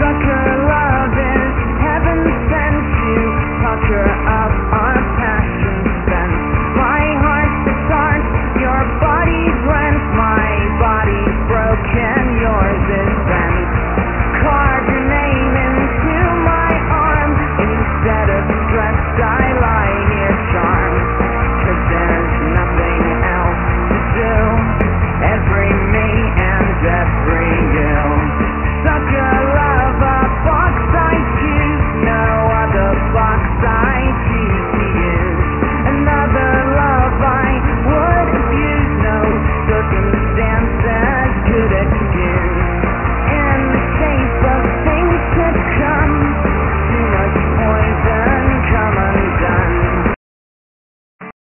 I could